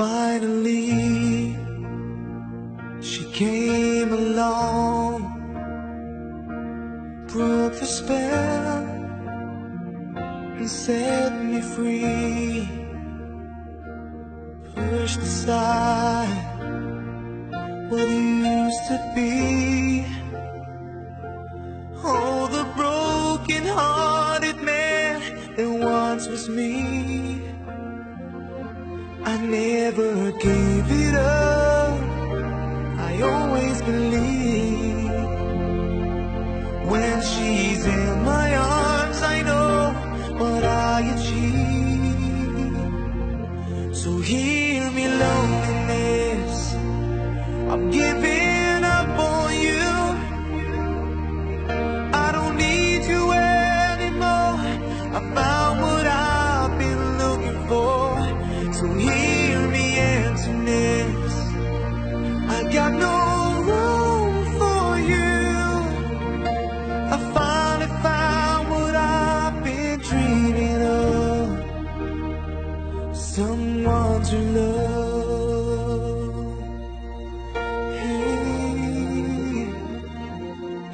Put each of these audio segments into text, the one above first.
Finally, she came along, broke the spell, and set me free. Pushed aside what used to be. Oh, the broken-hearted man that once was me. Never gave it up. I always believe when she's in my arms, I know what I achieve. So hear me, loneliness. I'm giving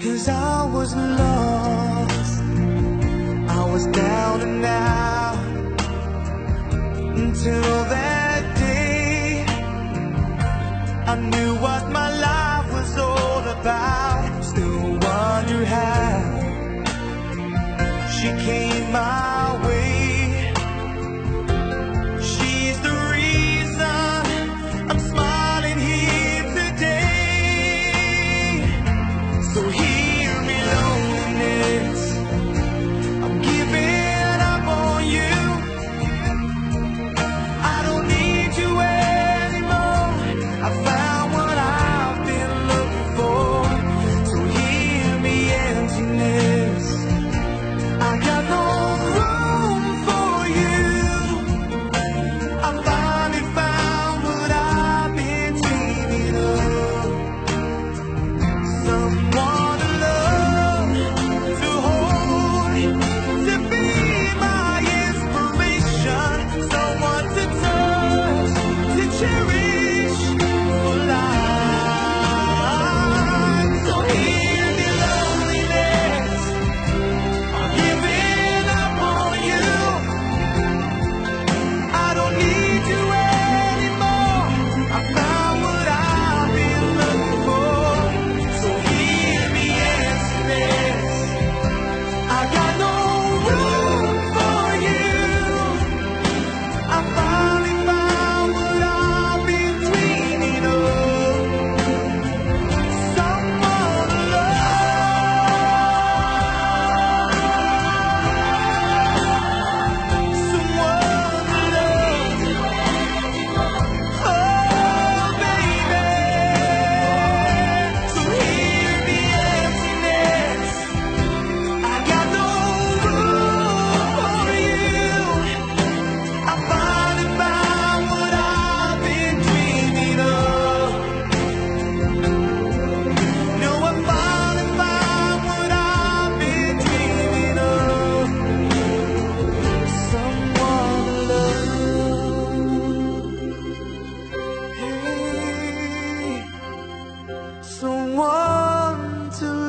Cause I was lost. I was down and out until So he someone to